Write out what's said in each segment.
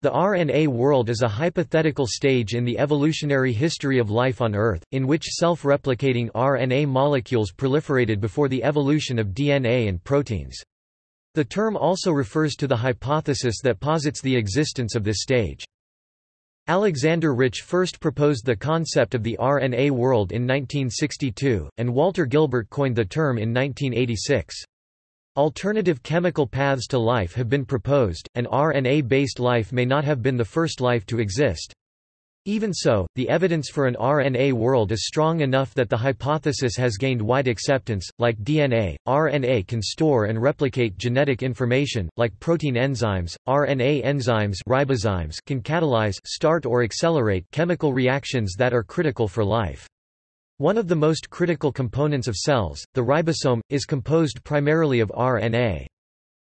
The RNA world is a hypothetical stage in the evolutionary history of life on Earth, in which self-replicating RNA molecules proliferated before the evolution of DNA and proteins. The term also refers to the hypothesis that posits the existence of this stage. Alexander Rich first proposed the concept of the RNA world in 1962, and Walter Gilbert coined the term in 1986. Alternative chemical paths to life have been proposed, and RNA-based life may not have been the first life to exist. Even so, the evidence for an RNA world is strong enough that the hypothesis has gained wide acceptance. Like DNA, RNA can store and replicate genetic information, like protein enzymes, RNA enzymes ribozymes can catalyze start or accelerate chemical reactions that are critical for life. One of the most critical components of cells, the ribosome, is composed primarily of RNA.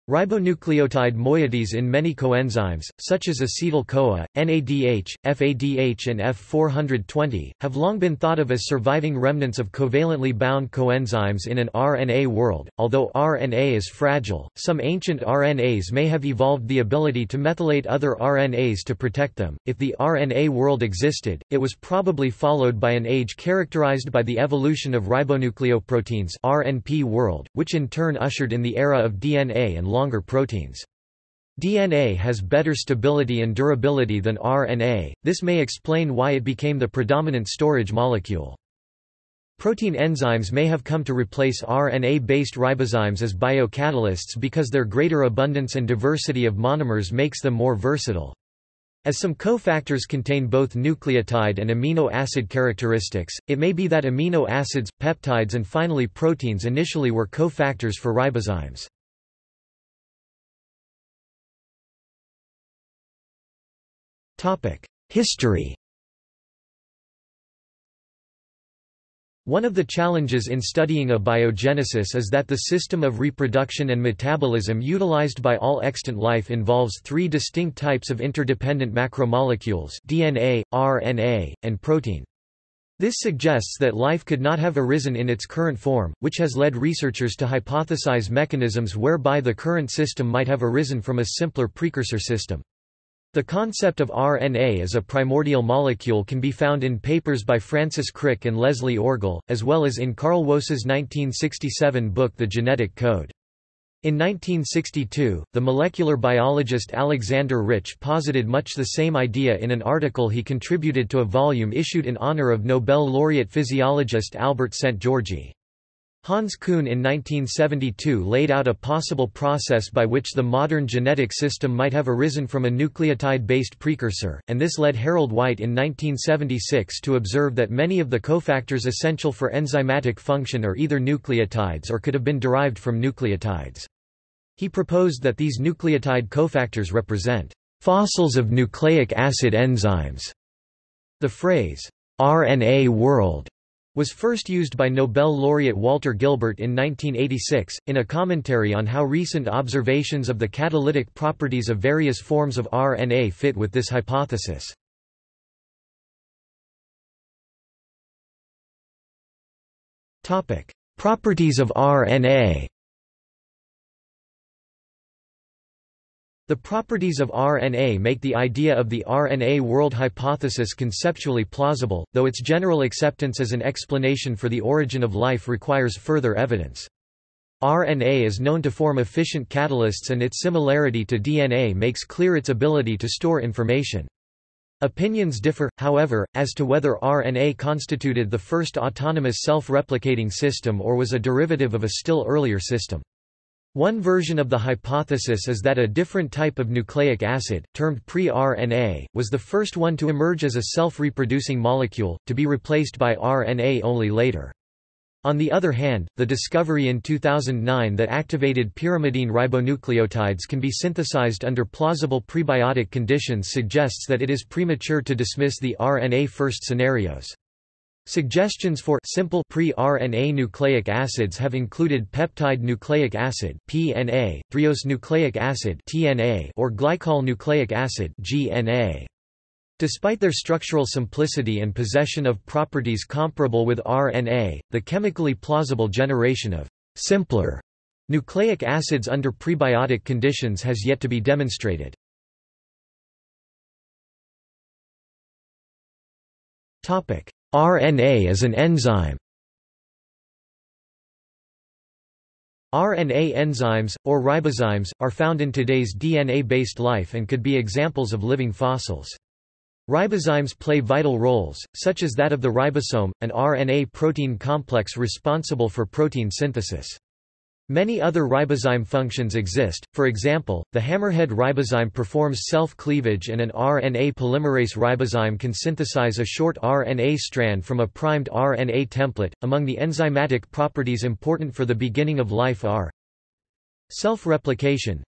Ribonucleotide moieties in many coenzymes, such as acetyl-CoA, NADH, FADH and F420, have long been thought of as surviving remnants of covalently bound coenzymes in an RNA world. Although RNA is fragile, some ancient RNAs may have evolved the ability to methylate other RNAs to protect them. If the RNA world existed, it was probably followed by an age characterized by the evolution of ribonucleoproteins (RNP) world, which in turn ushered in the era of DNA and longer proteins. DNA has better stability and durability than RNA, this may explain why it became the predominant storage molecule. Protein enzymes may have come to replace RNA-based ribozymes as biocatalysts because their greater abundance and diversity of monomers makes them more versatile. As some cofactors contain both nucleotide and amino acid characteristics, it may be that amino acids, peptides and finally proteins initially were cofactors for ribozymes. History One of the challenges in studying abiogenesis is that the system of reproduction and metabolism utilized by all extant life involves three distinct types of interdependent macromolecules DNA, RNA, and protein. This suggests that life could not have arisen in its current form, which has led researchers to hypothesize mechanisms whereby the current system might have arisen from a simpler precursor system. The concept of RNA as a primordial molecule can be found in papers by Francis Crick and Leslie Orgel, as well as in Carl Woese's 1967 book The Genetic Code. In 1962, the molecular biologist Alexander Rich posited much the same idea in an article he contributed to a volume issued in honor of Nobel laureate physiologist Albert Szent-Györgyi. Hans Kuhn in 1972 laid out a possible process by which the modern genetic system might have arisen from a nucleotide-based precursor, and this led Harold White in 1976 to observe that many of the cofactors essential for enzymatic function are either nucleotides or could have been derived from nucleotides. He proposed that these nucleotide cofactors represent fossils of nucleic acid enzymes. The phrase, RNA world was first used by Nobel laureate Walter Gilbert in 1986, in a commentary on how recent observations of the catalytic properties of various forms of RNA fit with this hypothesis. Properties of RNA The properties of RNA make the idea of the RNA world hypothesis conceptually plausible, though its general acceptance as an explanation for the origin of life requires further evidence. RNA is known to form efficient catalysts and its similarity to DNA makes clear its ability to store information. Opinions differ, however, as to whether RNA constituted the first autonomous self-replicating system or was a derivative of a still earlier system. One version of the hypothesis is that a different type of nucleic acid, termed pre-RNA, was the first one to emerge as a self-reproducing molecule, to be replaced by RNA only later. On the other hand, the discovery in 2009 that activated pyrimidine ribonucleotides can be synthesized under plausible prebiotic conditions suggests that it is premature to dismiss the RNA first scenarios. Suggestions for simple pre-RNA nucleic acids have included peptide nucleic acid (PNA), threose nucleic acid (TNA), or glycol nucleic acid (GNA). Despite their structural simplicity and possession of properties comparable with RNA, the chemically plausible generation of simpler nucleic acids under prebiotic conditions has yet to be demonstrated. Topic: RNA as an enzyme RNA enzymes, or ribozymes, are found in today's DNA-based life and could be examples of living fossils. Ribozymes play vital roles, such as that of the ribosome, an RNA-protein complex responsible for protein synthesis. Many other ribozyme functions exist, for example, the hammerhead ribozyme performs self-cleavage and an RNA polymerase ribozyme can synthesize a short RNA strand from a primed RNA template. Among the enzymatic properties important for the beginning of life are self-replication,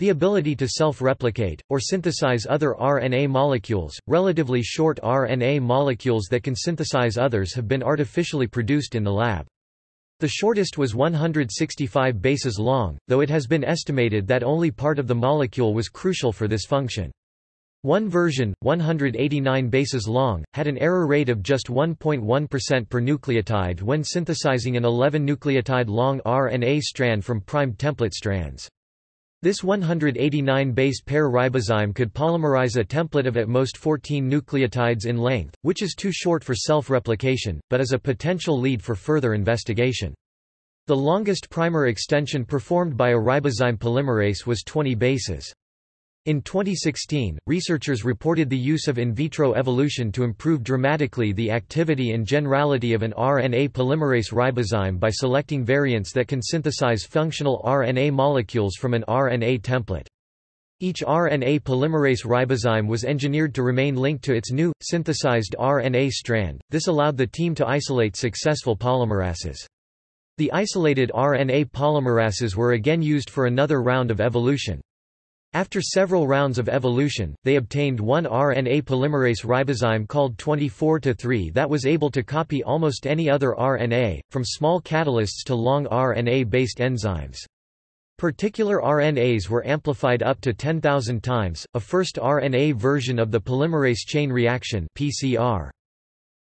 the ability to self-replicate, or synthesize other RNA molecules, relatively short RNA molecules that can synthesize others have been artificially produced in the lab. The shortest was 165 bases long, though it has been estimated that only part of the molecule was crucial for this function. One version, 189 bases long, had an error rate of just 1.1% per nucleotide when synthesizing an 11-nucleotide long RNA strand from primed template strands. This 189 base pair ribozyme could polymerize a template of at most 14 nucleotides in length, which is too short for self-replication, but is a potential lead for further investigation. The longest primer extension performed by a ribozyme polymerase was 20 bases. In 2016, researchers reported the use of in vitro evolution to improve dramatically the activity and generality of an RNA polymerase ribozyme by selecting variants that can synthesize functional RNA molecules from an RNA template. Each RNA polymerase ribozyme was engineered to remain linked to its new, synthesized RNA strand. This allowed the team to isolate successful polymerases. The isolated RNA polymerases were again used for another round of evolution. After several rounds of evolution, they obtained one RNA polymerase ribozyme called 24-3 that was able to copy almost any other RNA, from small catalysts to long RNA-based enzymes. Particular RNAs were amplified up to 10,000 times, a first RNA version of the polymerase chain reaction PCR.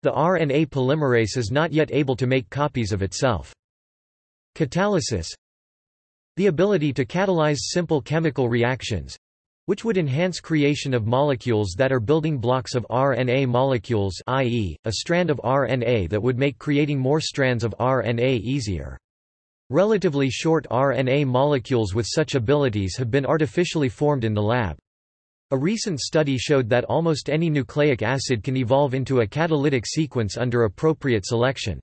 The RNA polymerase is not yet able to make copies of itself. Catalysis the ability to catalyze simple chemical reactions which would enhance creation of molecules that are building blocks of RNA molecules i.e., a strand of RNA that would make creating more strands of RNA easier. Relatively short RNA molecules with such abilities have been artificially formed in the lab. A recent study showed that almost any nucleic acid can evolve into a catalytic sequence under appropriate selection.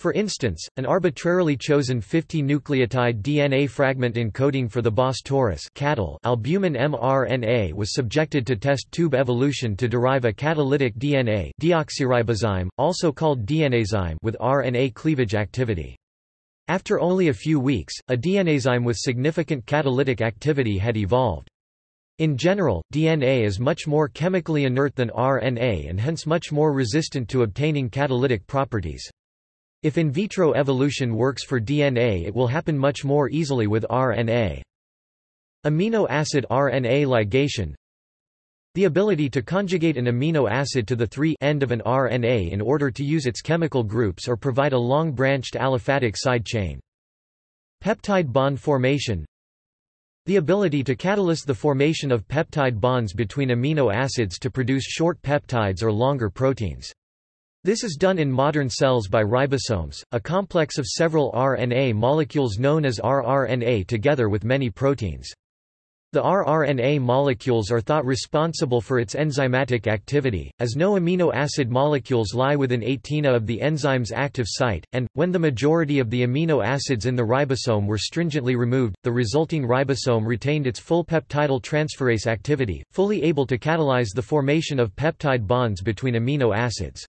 For instance, an arbitrarily chosen 50-nucleotide DNA fragment encoding for the Bos taurus cattle albumin mRNA was subjected to test tube evolution to derive a catalytic DNA deoxyribozyme, also called DNAzyme with RNA cleavage activity. After only a few weeks, a DNAzyme with significant catalytic activity had evolved. In general, DNA is much more chemically inert than RNA and hence much more resistant to obtaining catalytic properties. If in vitro evolution works for DNA it will happen much more easily with RNA. Amino acid RNA ligation The ability to conjugate an amino acid to the 3 end of an RNA in order to use its chemical groups or provide a long-branched aliphatic side chain. Peptide bond formation the ability to catalyze the formation of peptide bonds between amino acids to produce short peptides or longer proteins. This is done in modern cells by ribosomes, a complex of several RNA molecules known as rRNA together with many proteins. The rRNA molecules are thought responsible for its enzymatic activity, as no amino acid molecules lie within 18 of the enzyme's active site, and, when the majority of the amino acids in the ribosome were stringently removed, the resulting ribosome retained its full peptidyl transferase activity, fully able to catalyze the formation of peptide bonds between amino acids.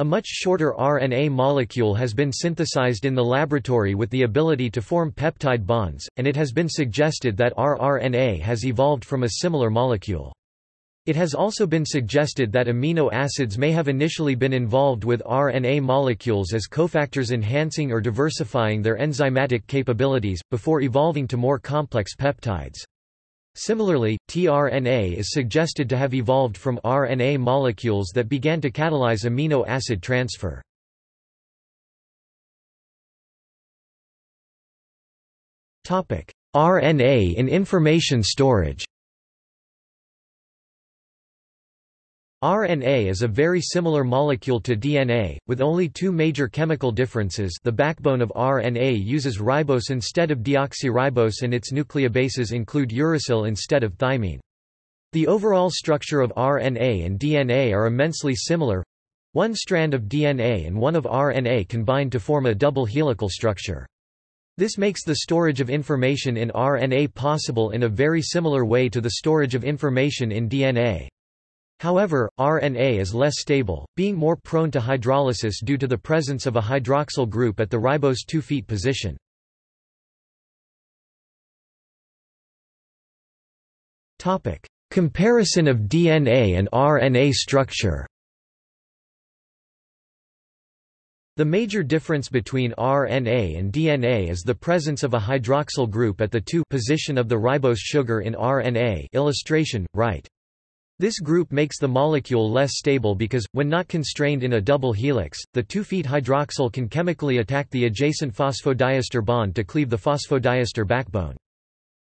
A much shorter RNA molecule has been synthesized in the laboratory with the ability to form peptide bonds, and it has been suggested that rRNA has evolved from a similar molecule. It has also been suggested that amino acids may have initially been involved with RNA molecules as cofactors enhancing or diversifying their enzymatic capabilities, before evolving to more complex peptides. Similarly, tRNA is suggested to have evolved from RNA molecules that began to catalyze amino acid transfer. RNA in information storage RNA is a very similar molecule to DNA, with only two major chemical differences the backbone of RNA uses ribose instead of deoxyribose and its nucleobases include uracil instead of thymine. The overall structure of RNA and DNA are immensely similar. One strand of DNA and one of RNA combine to form a double helical structure. This makes the storage of information in RNA possible in a very similar way to the storage of information in DNA. However, RNA is less stable, being more prone to hydrolysis due to the presence of a hydroxyl group at the ribose 2' feet position. Comparison of DNA and RNA structure The major difference between RNA and DNA is the presence of a hydroxyl group at the 2 position of the ribose sugar in RNA illustration, right. This group makes the molecule less stable because, when not constrained in a double helix, the 2-feet hydroxyl can chemically attack the adjacent phosphodiester bond to cleave the phosphodiester backbone.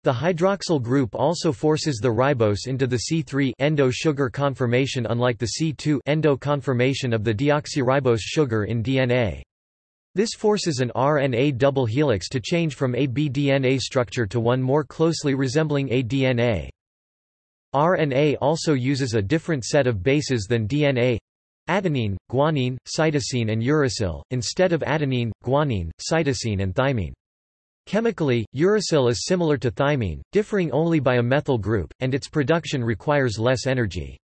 The hydroxyl group also forces the ribose into the C3 endo sugar conformation unlike the C2 endo conformation of the deoxyribose sugar in DNA. This forces an RNA double helix to change from a bDNA structure to one more closely resembling a DNA. RNA also uses a different set of bases than DNA adenine, guanine, cytosine and uracil, instead of adenine, guanine, cytosine and thymine. Chemically, uracil is similar to thymine, differing only by a methyl group, and its production requires less energy.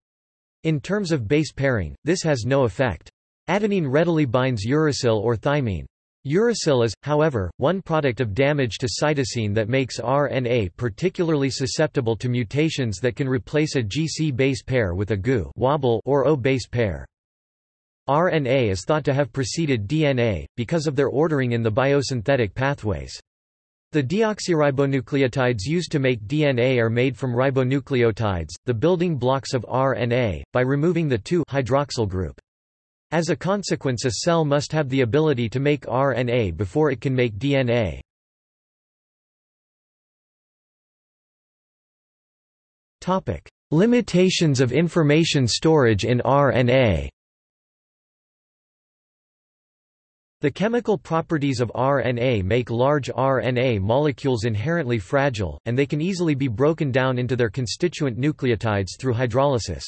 In terms of base pairing, this has no effect. Adenine readily binds uracil or thymine. Uracil is, however, one product of damage to cytosine that makes RNA particularly susceptible to mutations that can replace a GC base pair with a GU wobble or O base pair. RNA is thought to have preceded DNA, because of their ordering in the biosynthetic pathways. The deoxyribonucleotides used to make DNA are made from ribonucleotides, the building blocks of RNA, by removing the 2-hydroxyl group. As a consequence a cell must have the ability to make RNA before it can make DNA. Limitations of information storage in RNA The chemical properties of RNA make large RNA molecules inherently fragile, and they can easily be broken down into their constituent nucleotides through hydrolysis.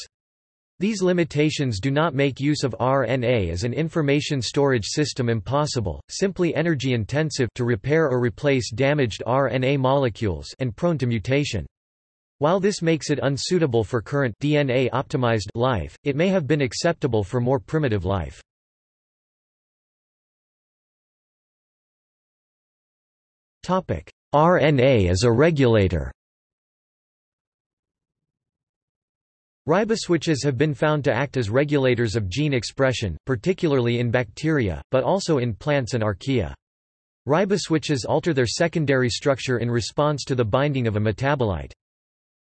These limitations do not make use of RNA as an information storage system impossible, simply energy-intensive to repair or replace damaged RNA molecules and prone to mutation. While this makes it unsuitable for current DNA-optimized life, it may have been acceptable for more primitive life. RNA as a regulator Riboswitches have been found to act as regulators of gene expression, particularly in bacteria, but also in plants and archaea. Riboswitches alter their secondary structure in response to the binding of a metabolite.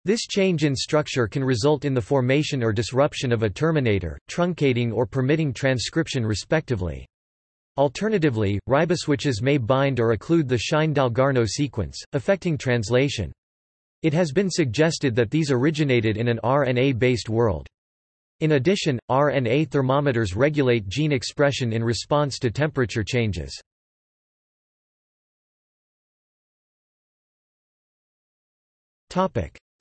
This change in structure can result in the formation or disruption of a terminator, truncating or permitting transcription respectively. Alternatively, riboswitches may bind or occlude the Shine-Dalgarno sequence, affecting translation. It has been suggested that these originated in an RNA-based world. In addition, RNA thermometers regulate gene expression in response to temperature changes.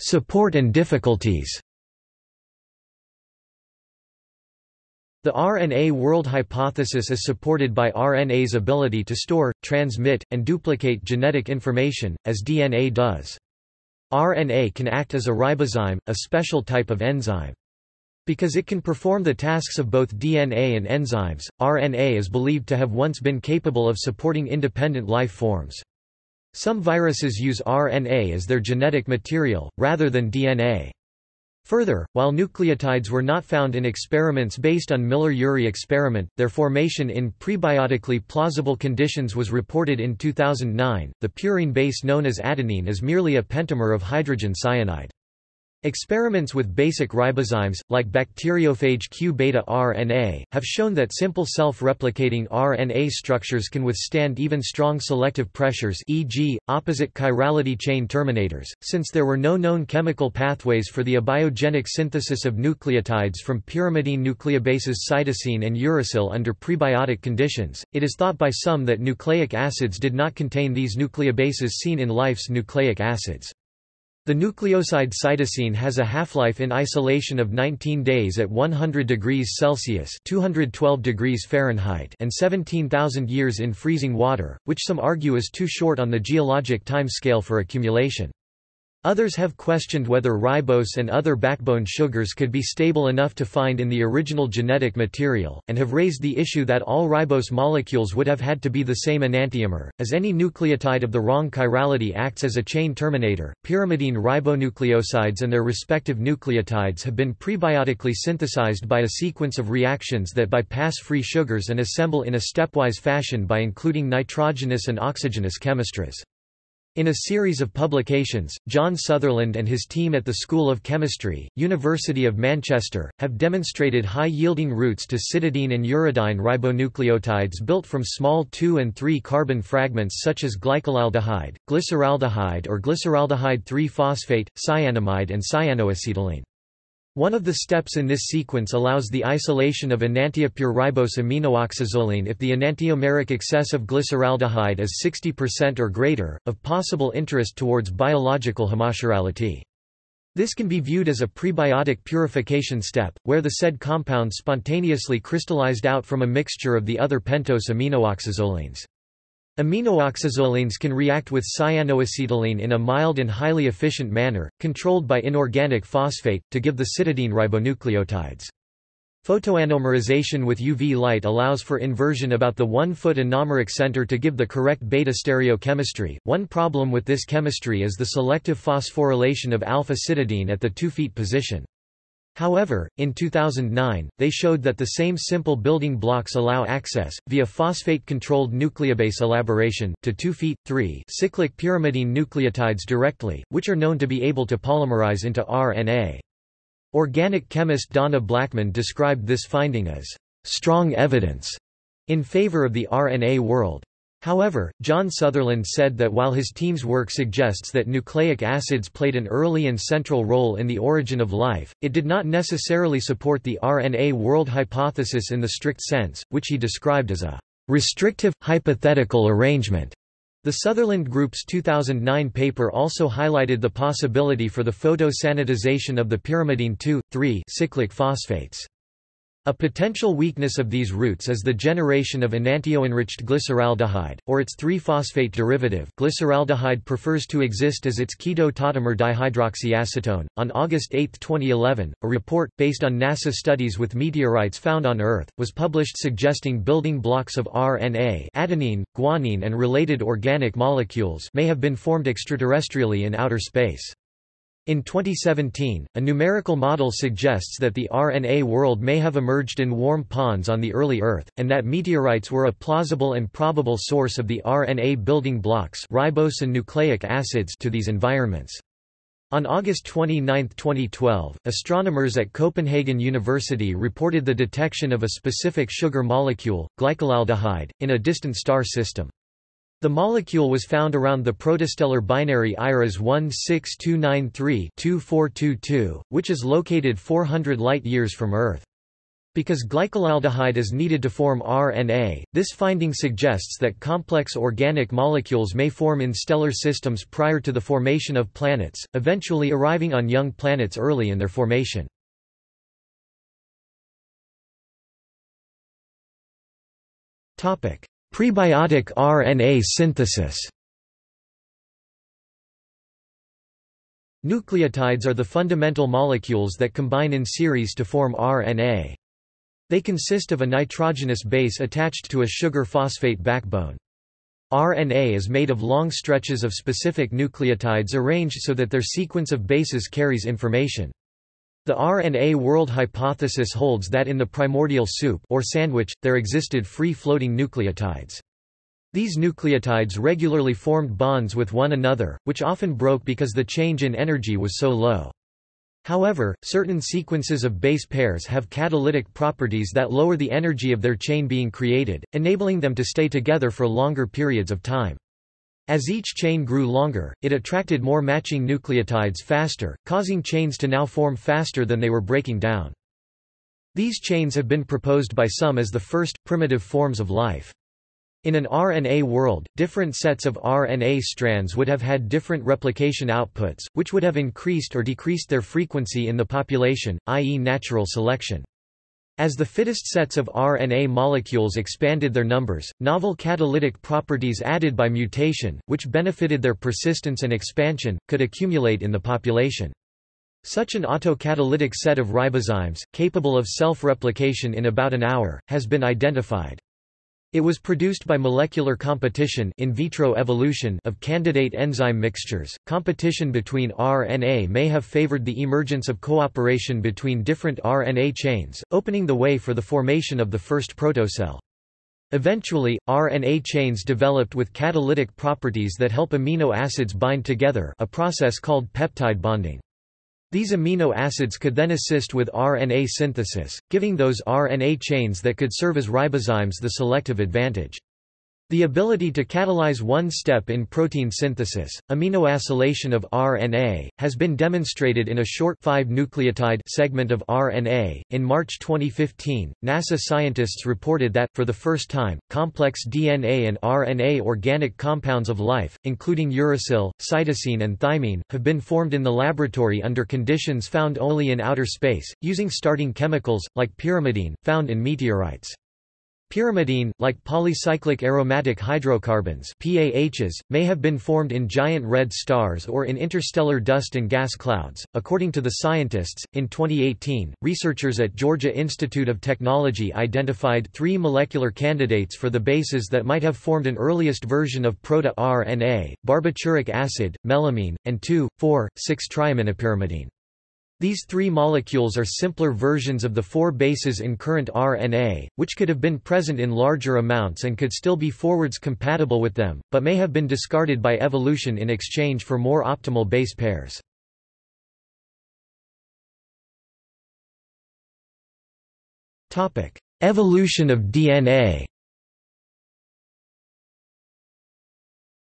Support and difficulties The RNA world hypothesis is supported by RNA's ability to store, transmit, and duplicate genetic information, as DNA does. RNA can act as a ribozyme, a special type of enzyme. Because it can perform the tasks of both DNA and enzymes, RNA is believed to have once been capable of supporting independent life forms. Some viruses use RNA as their genetic material, rather than DNA. Further, while nucleotides were not found in experiments based on Miller-Urey experiment, their formation in prebiotically plausible conditions was reported in 2009. The purine base known as adenine is merely a pentamer of hydrogen cyanide. Experiments with basic ribozymes, like bacteriophage Q-beta RNA, have shown that simple self-replicating RNA structures can withstand even strong selective pressures e.g., opposite chirality chain terminators, since there were no known chemical pathways for the abiogenic synthesis of nucleotides from pyrimidine nucleobases cytosine and uracil under prebiotic conditions. It is thought by some that nucleic acids did not contain these nucleobases seen in life's nucleic acids. The nucleoside cytosine has a half-life in isolation of 19 days at 100 degrees Celsius (212 degrees Fahrenheit) and 17,000 years in freezing water, which some argue is too short on the geologic time scale for accumulation. Others have questioned whether ribose and other backbone sugars could be stable enough to find in the original genetic material, and have raised the issue that all ribose molecules would have had to be the same enantiomer, as any nucleotide of the wrong chirality acts as a chain terminator. Pyrimidine ribonucleosides and their respective nucleotides have been prebiotically synthesized by a sequence of reactions that bypass free sugars and assemble in a stepwise fashion by including nitrogenous and oxygenous chemistries. In a series of publications, John Sutherland and his team at the School of Chemistry, University of Manchester, have demonstrated high-yielding routes to cytidine and uridine ribonucleotides built from small 2 and 3 carbon fragments such as glycolaldehyde, glyceraldehyde or glyceraldehyde 3-phosphate, cyanamide and cyanoacetylene. One of the steps in this sequence allows the isolation of enantiopure ribose aminooxazoline if the enantiomeric excess of glyceraldehyde is 60% or greater, of possible interest towards biological homochirality. This can be viewed as a prebiotic purification step, where the said compound spontaneously crystallized out from a mixture of the other pentose aminooxazolines. Aminooxazolines can react with cyanoacetylene in a mild and highly efficient manner, controlled by inorganic phosphate, to give the cytidine ribonucleotides. Photoanomerization with UV light allows for inversion about the 1-foot anomeric center to give the correct beta stereochemistry. One problem with this chemistry is the selective phosphorylation of alpha-cytidine at the 2 feet position. However, in 2009, they showed that the same simple building blocks allow access, via phosphate-controlled nucleobase elaboration, to 2 feet 3 cyclic pyrimidine nucleotides directly, which are known to be able to polymerize into RNA. Organic chemist Donna Blackmond described this finding as strong evidence in favor of the RNA world. However, John Sutherland said that while his team's work suggests that nucleic acids played an early and central role in the origin of life, it did not necessarily support the RNA world hypothesis in the strict sense, which he described as a restrictive, hypothetical arrangement. The Sutherland Group's 2009 paper also highlighted the possibility for the photosanitization of the pyrimidine 2,3 cyclic phosphates. A potential weakness of these routes is the generation of enantioenriched glyceraldehyde, or its 3-phosphate derivative. Glyceraldehyde prefers to exist as its keto-tautomer dihydroxyacetone. On August 8, 2011, a report, based on NASA studies with meteorites found on Earth, was published suggesting building blocks of RNA adenine, guanine and related organic molecules may have been formed extraterrestrially in outer space. In 2017, a numerical model suggests that the RNA world may have emerged in warm ponds on the early Earth, and that meteorites were a plausible and probable source of the RNA building blocks ribose and nucleic acids to these environments. On August 29, 2012, astronomers at Copenhagen University reported the detection of a specific sugar molecule, glycolaldehyde, in a distant star system. The molecule was found around the protostellar binary IRAS 16293-2422, which is located 400 light-years from Earth. Because glycolaldehyde is needed to form RNA, this finding suggests that complex organic molecules may form in stellar systems prior to the formation of planets, eventually arriving on young planets early in their formation. Prebiotic RNA synthesis Nucleotides are the fundamental molecules that combine in series to form RNA. They consist of a nitrogenous base attached to a sugar phosphate backbone. RNA is made of long stretches of specific nucleotides arranged so that their sequence of bases carries information. The RNA world hypothesis holds that in the primordial soup or sandwich, there existed free-floating nucleotides. These nucleotides regularly formed bonds with one another, which often broke because the change in energy was so low. However, certain sequences of base pairs have catalytic properties that lower the energy of their chain being created, enabling them to stay together for longer periods of time. As each chain grew longer, it attracted more matching nucleotides faster, causing chains to now form faster than they were breaking down. These chains have been proposed by some as the first, primitive forms of life. In an RNA world, different sets of RNA strands would have had different replication outputs, which would have increased or decreased their frequency in the population, i.e. natural selection. As the fittest sets of RNA molecules expanded their numbers, novel catalytic properties added by mutation, which benefited their persistence and expansion, could accumulate in the population. Such an autocatalytic set of ribozymes, capable of self-replication in about an hour, has been identified. It was produced by molecular competition in vitro evolution of candidate enzyme mixtures. Competition between RNA may have favored the emergence of cooperation between different RNA chains, opening the way for the formation of the first protocell. Eventually, RNA chains developed with catalytic properties that help amino acids bind together a process called peptide bonding. These amino acids could then assist with RNA synthesis, giving those RNA chains that could serve as ribozymes the selective advantage. The ability to catalyze one step in protein synthesis, aminoacylation of RNA, has been demonstrated in a short 5-nucleotide segment of RNA. In March 2015, NASA scientists reported that, for the first time, complex DNA and RNA organic compounds of life, including uracil, cytosine and thymine, have been formed in the laboratory under conditions found only in outer space, using starting chemicals, like pyrimidine, found in meteorites. Pyrimidine, like polycyclic aromatic hydrocarbons PAHs, may have been formed in giant red stars or in interstellar dust and gas clouds. According to the scientists, in 2018, researchers at Georgia Institute of Technology identified three molecular candidates for the bases that might have formed an earliest version of proto-RNA, barbituric acid, melamine, and 2,4,6-triaminopyrimidine. These three molecules are simpler versions of the four bases in current RNA, which could have been present in larger amounts and could still be forwards compatible with them, but may have been discarded by evolution in exchange for more optimal base pairs. Evolution of DNA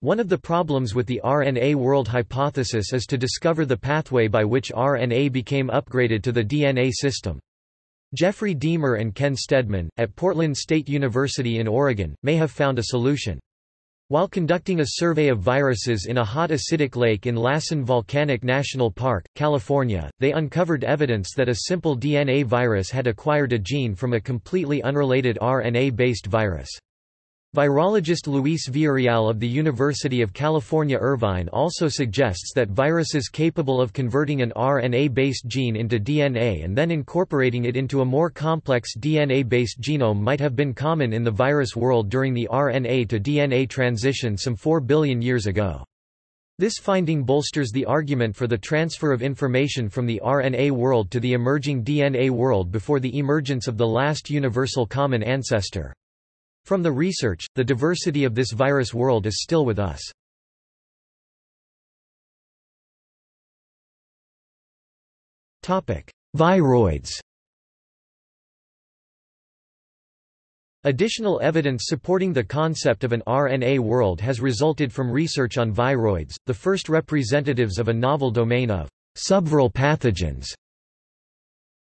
One of the problems with the RNA world hypothesis is to discover the pathway by which RNA became upgraded to the DNA system. Geoffrey Diemer and Ken Stedman, at Portland State University in Oregon, may have found a solution. While conducting a survey of viruses in a hot acidic lake in Lassen Volcanic National Park, California, they uncovered evidence that a simple DNA virus had acquired a gene from a completely unrelated RNA-based virus. Virologist Luis Villarreal of the University of California Irvine also suggests that viruses capable of converting an RNA-based gene into DNA and then incorporating it into a more complex DNA-based genome might have been common in the virus world during the RNA to DNA transition some 4 billion years ago. This finding bolsters the argument for the transfer of information from the RNA world to the emerging DNA world before the emergence of the last universal common ancestor. From the research, the diversity of this virus world is still with us. Viroids Additional evidence supporting the concept of an RNA world has resulted from research on viroids, the first representatives of a novel domain of subviral pathogens.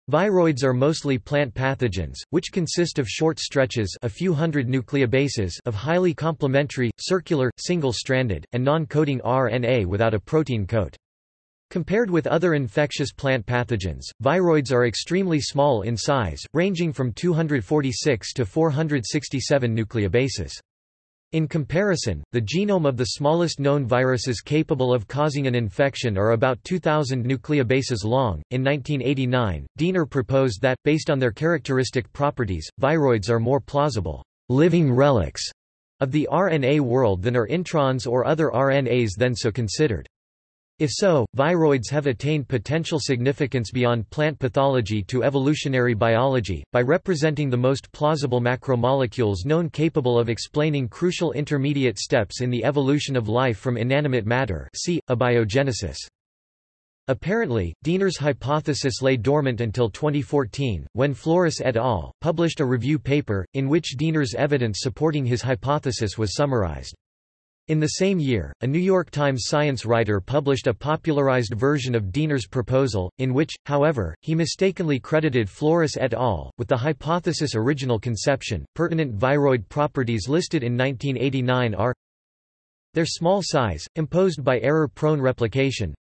Viroids are mostly plant pathogens, which consist of short stretches a few hundred nucleobases of highly complementary, circular, single-stranded, and non-coding RNA without a protein coat. Compared with other infectious plant pathogens, viroids are extremely small in size, ranging from 246 to 467 nucleobases. In comparison, the genome of the smallest known viruses capable of causing an infection are about 2,000 nucleobases long. In 1989, Diener proposed that, based on their characteristic properties, viroids are more plausible living relics of the RNA world than are introns or other RNAs then so considered. If so, viroids have attained potential significance beyond plant pathology to evolutionary biology, by representing the most plausible macromolecules known capable of explaining crucial intermediate steps in the evolution of life from inanimate matter see, abiogenesis. Apparently, Diener's hypothesis lay dormant until 2014, when Flores et al. published a review paper, in which Diener's evidence supporting his hypothesis was summarized. In the same year, a New York Times science writer published a popularized version of Diener's proposal, in which, however, he mistakenly credited Flores et al. with the hypothesis' original conception. Pertinent viroid properties listed in 1989 are their small size, imposed by error-prone replication,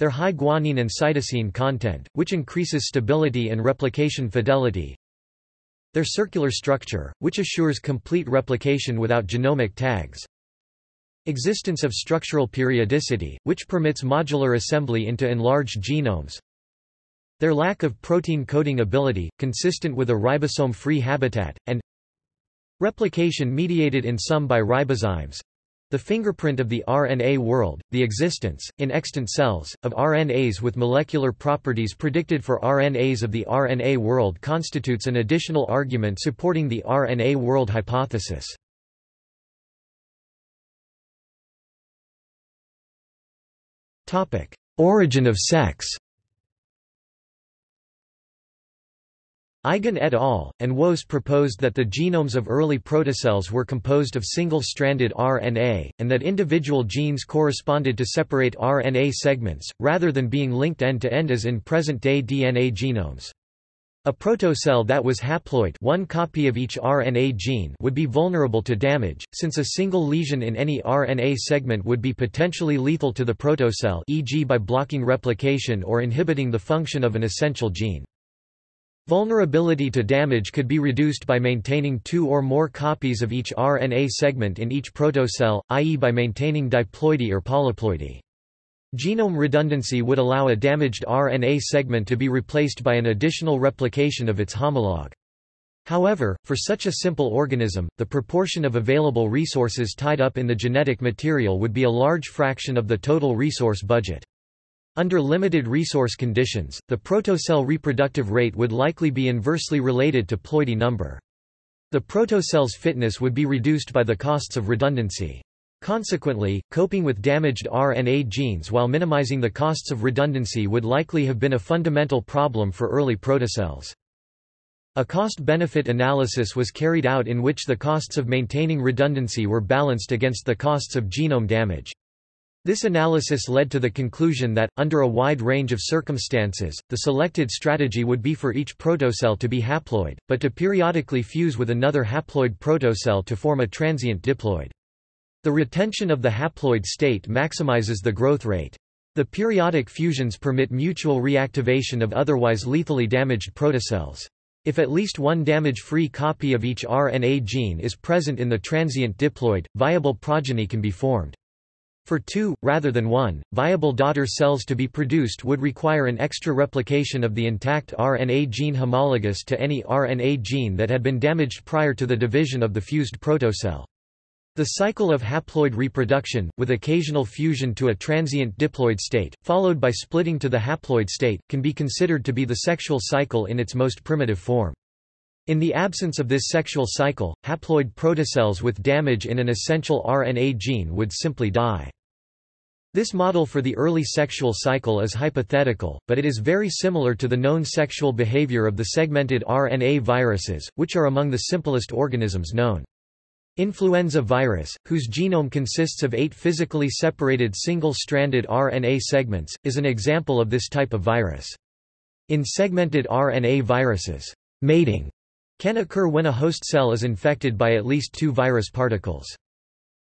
their high guanine and cytosine content, which increases stability and replication fidelity. Their circular structure, which assures complete replication without genomic tags. Existence of structural periodicity, which permits modular assembly into enlarged genomes. Their lack of protein coding ability, consistent with a ribosome-free habitat, and replication mediated in some by ribozymes, the fingerprint of the RNA world, the existence, in extant cells, of RNAs with molecular properties predicted for RNAs of the RNA world constitutes an additional argument supporting the RNA world hypothesis. Origin of sex Eigen et al., and Woese proposed that the genomes of early protocells were composed of single-stranded RNA, and that individual genes corresponded to separate RNA segments, rather than being linked end-to-end -end as in present-day DNA genomes. A protocell that was haploid one copy of each RNA gene would be vulnerable to damage, since a single lesion in any RNA segment would be potentially lethal to the protocell e.g. by blocking replication or inhibiting the function of an essential gene. Vulnerability to damage could be reduced by maintaining two or more copies of each RNA segment in each protocell, i.e. by maintaining diploidy or polyploidy. Genome redundancy would allow a damaged RNA segment to be replaced by an additional replication of its homologue. However, for such a simple organism, the proportion of available resources tied up in the genetic material would be a large fraction of the total resource budget. Under limited resource conditions, the protocell reproductive rate would likely be inversely related to ploidy number. The protocell's fitness would be reduced by the costs of redundancy. Consequently, coping with damaged RNA genes while minimizing the costs of redundancy would likely have been a fundamental problem for early protocells. A cost-benefit analysis was carried out in which the costs of maintaining redundancy were balanced against the costs of genome damage. This analysis led to the conclusion that, under a wide range of circumstances, the selected strategy would be for each protocell to be haploid, but to periodically fuse with another haploid protocell to form a transient diploid. The retention of the haploid state maximizes the growth rate. The periodic fusions permit mutual reactivation of otherwise lethally damaged protocells. If at least one damage-free copy of each RNA gene is present in the transient diploid, viable progeny can be formed. For two, rather than one, viable daughter cells to be produced would require an extra replication of the intact RNA gene homologous to any RNA gene that had been damaged prior to the division of the fused protocell. The cycle of haploid reproduction, with occasional fusion to a transient diploid state, followed by splitting to the haploid state, can be considered to be the sexual cycle in its most primitive form. In the absence of this sexual cycle, haploid protocells with damage in an essential RNA gene would simply die. This model for the early sexual cycle is hypothetical, but it is very similar to the known sexual behavior of the segmented RNA viruses, which are among the simplest organisms known. Influenza virus, whose genome consists of eight physically separated single-stranded RNA segments, is an example of this type of virus. In segmented RNA viruses, mating can occur when a host cell is infected by at least two virus particles.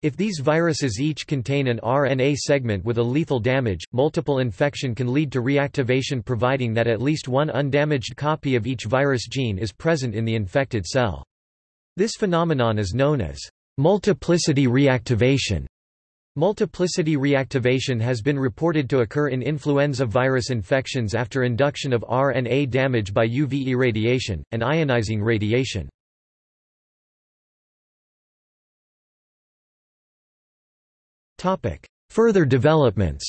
If these viruses each contain an RNA segment with a lethal damage, multiple infection can lead to reactivation providing that at least one undamaged copy of each virus gene is present in the infected cell. This phenomenon is known as multiplicity reactivation. Multiplicity reactivation has been reported to occur in influenza virus infections after induction of RNA damage by UV irradiation, and ionizing radiation. Further developments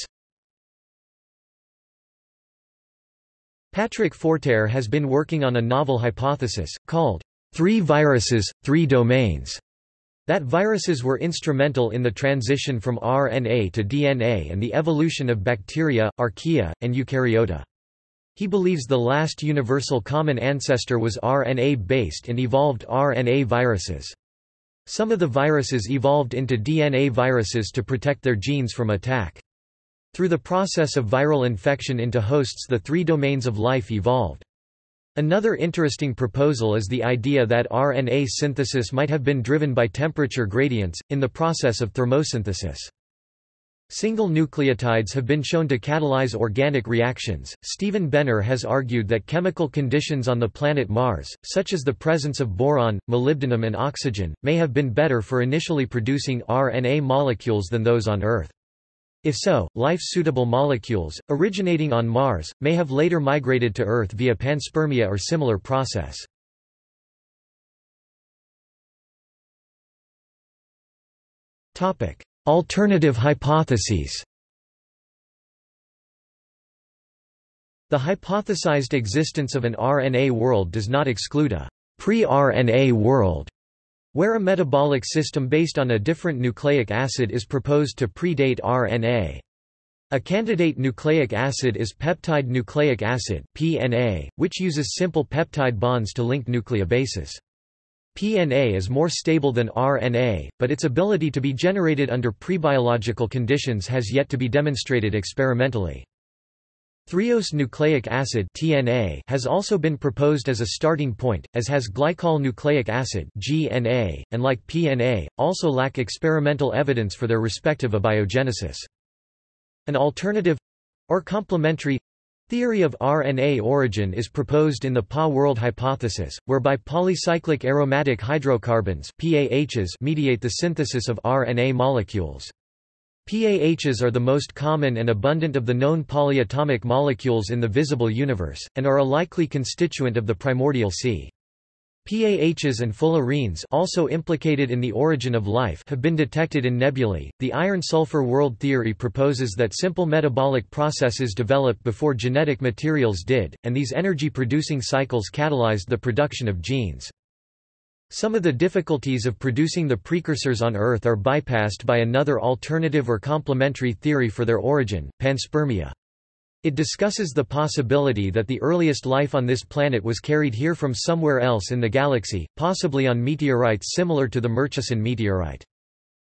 Patrick Forterre has been working on a novel hypothesis, called three viruses, three domains, That viruses were instrumental in the transition from RNA to DNA and the evolution of bacteria, archaea, and eukaryota. He believes the last universal common ancestor was RNA-based and evolved RNA viruses. Some of the viruses evolved into DNA viruses to protect their genes from attack. Through the process of viral infection into hosts the three domains of life evolved. Another interesting proposal is the idea that RNA synthesis might have been driven by temperature gradients, in the process of thermosynthesis. Single nucleotides have been shown to catalyze organic reactions. Steven Benner has argued that chemical conditions on the planet Mars, such as the presence of boron, molybdenum, and oxygen, may have been better for initially producing RNA molecules than those on Earth. If so, life-suitable molecules, originating on Mars, may have later migrated to Earth via panspermia or similar process. Alternative hypotheses The hypothesized existence of an RNA world does not exclude a pre-RNA world, where a metabolic system based on a different nucleic acid is proposed to predate RNA. A candidate nucleic acid is peptide nucleic acid (PNA), which uses simple peptide bonds to link nucleobases. PNA is more stable than RNA, but its ability to be generated under prebiological conditions has yet to be demonstrated experimentally. Threose nucleic acid (TNA) has also been proposed as a starting point, as has glycol nucleic acid (GNA), and like PNA, also lack experimental evidence for their respective abiogenesis. An alternative or complementary Theory of RNA origin is proposed in the PAH world hypothesis, whereby polycyclic aromatic hydrocarbons PAHs mediate the synthesis of RNA molecules. PAHs are the most common and abundant of the known polyatomic molecules in the visible universe, and are a likely constituent of the primordial sea. PAHs and fullerenes also implicated in the origin of life have been detected in nebulae. The iron-sulfur world theory proposes that simple metabolic processes developed before genetic materials did, and these energy-producing cycles catalyzed the production of genes. Some of the difficulties of producing the precursors on Earth are bypassed by another alternative or complementary theory for their origin, panspermia. It discusses the possibility that the earliest life on this planet was carried here from somewhere else in the galaxy, possibly on meteorites similar to the Murchison meteorite.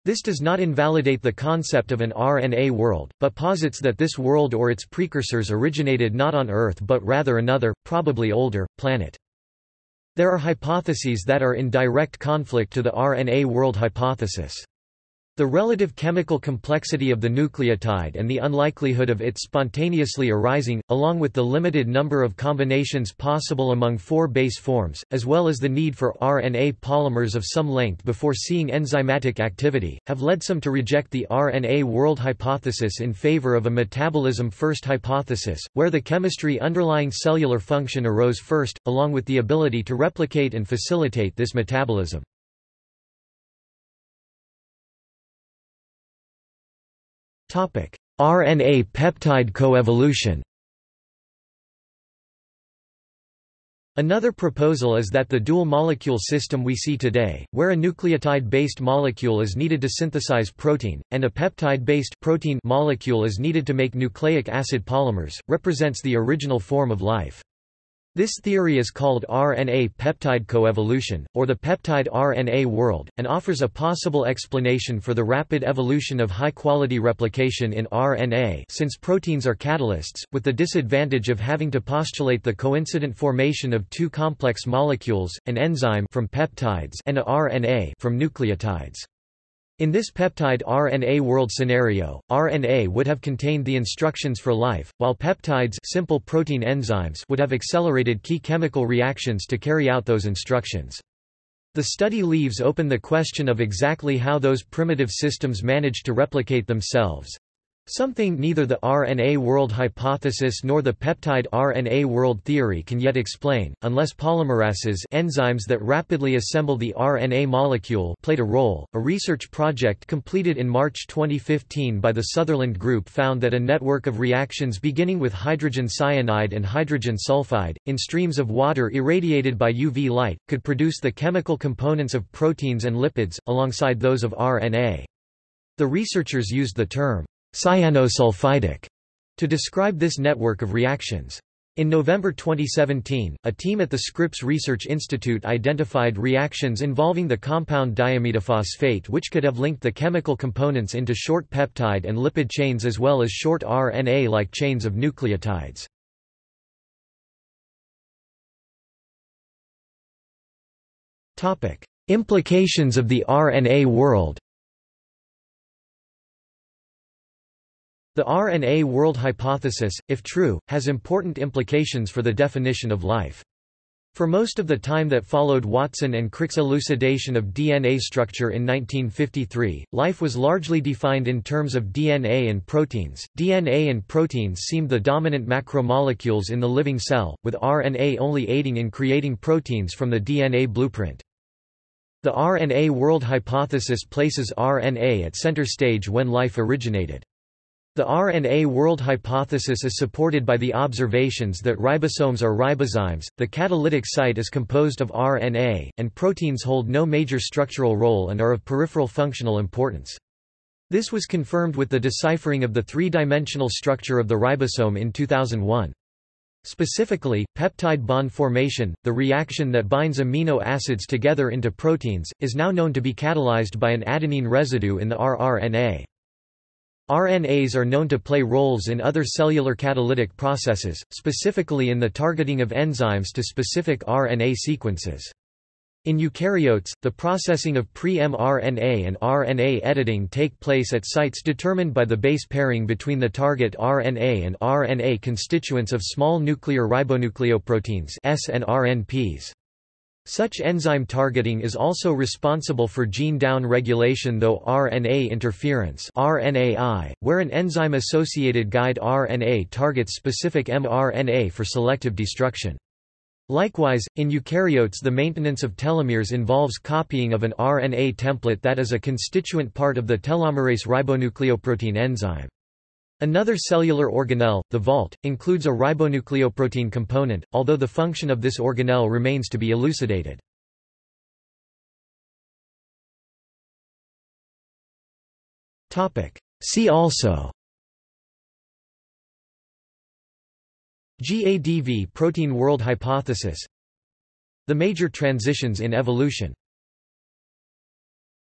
This does not invalidate the concept of an RNA world, but posits that this world or its precursors originated not on Earth but rather another, probably older, planet. There are hypotheses that are in direct conflict to the RNA world hypothesis. The relative chemical complexity of the nucleotide and the unlikelihood of it spontaneously arising, along with the limited number of combinations possible among four base forms, as well as the need for RNA polymers of some length before seeing enzymatic activity, have led some to reject the RNA world hypothesis in favor of a metabolism-first hypothesis, where the chemistry underlying cellular function arose first, along with the ability to replicate and facilitate this metabolism. RNA peptide coevolution Another proposal is that the dual-molecule system we see today, where a nucleotide-based molecule is needed to synthesize protein, and a peptide-based protein molecule is needed to make nucleic acid polymers, represents the original form of life. This theory is called RNA peptide coevolution, or the peptide RNA world, and offers a possible explanation for the rapid evolution of high-quality replication in RNA since proteins are catalysts, with the disadvantage of having to postulate the coincident formation of two complex molecules, an enzyme from peptides and a RNA from nucleotides. In this peptide RNA world scenario, RNA would have contained the instructions for life, while peptides simple protein enzymes would have accelerated key chemical reactions to carry out those instructions. The study leaves open the question of exactly how those primitive systems managed to replicate themselves. Something neither the RNA world hypothesis nor the peptide RNA world theory can yet explain, unless polymerases enzymes that rapidly assemble the RNA molecule played a role. A research project completed in March 2015 by the Sutherland Group found that a network of reactions beginning with hydrogen cyanide and hydrogen sulfide, in streams of water irradiated by UV light, could produce the chemical components of proteins and lipids, alongside those of RNA. The researchers used the term cyanosulfidic to describe this network of reactions. In November 2017, a team at the Scripps Research Institute identified reactions involving the compound diamidophosphate which could have linked the chemical components into short peptide and lipid chains as well as short RNA-like chains of nucleotides. Implications of the RNA world The RNA world hypothesis, if true, has important implications for the definition of life. For most of the time that followed Watson and Crick's elucidation of DNA structure in 1953, life was largely defined in terms of DNA and proteins. DNA and proteins seemed the dominant macromolecules in the living cell, with RNA only aiding in creating proteins from the DNA blueprint. The RNA world hypothesis places RNA at center stage when life originated. The RNA world hypothesis is supported by the observations that ribosomes are ribozymes, the catalytic site is composed of RNA, and proteins hold no major structural role and are of peripheral functional importance. This was confirmed with the deciphering of the three-dimensional structure of the ribosome in 2001. Specifically, peptide bond formation, the reaction that binds amino acids together into proteins, is now known to be catalyzed by an adenine residue in the rRNA. RNAs are known to play roles in other cellular catalytic processes, specifically in the targeting of enzymes to specific RNA sequences. In eukaryotes, the processing of pre-mRNA and RNA editing take place at sites determined by the base pairing between the target RNA and RNA constituents of small nuclear ribonucleoproteins snRNPs. Such enzyme targeting is also responsible for gene down regulation though RNA interference RNAi, where an enzyme-associated guide RNA targets specific mRNA for selective destruction. Likewise, in eukaryotes the maintenance of telomeres involves copying of an RNA template that is a constituent part of the telomerase ribonucleoprotein enzyme. Another cellular organelle, the vault, includes a ribonucleoprotein component, although the function of this organelle remains to be elucidated. See also GADV protein world hypothesis The major transitions in evolution